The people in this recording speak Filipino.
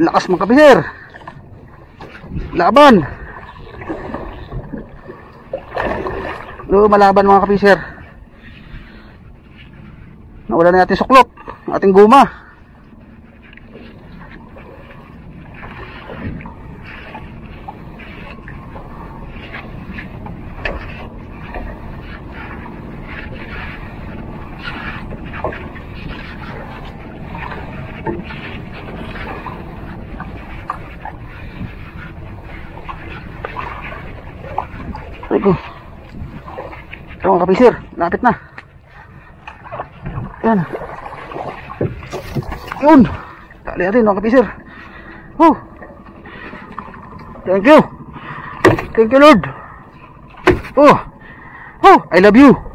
Lakas mga kapiser. Laban. Lumalaban mga kapiser. Nawala na natin suklop. ang Ating guma. Aray ko. Ito mga kapisir, lapit na. Yan. Yun. Tali natin mga kapisir. Oh. Thank you. Thank you Lord. Oh. Oh, I love you.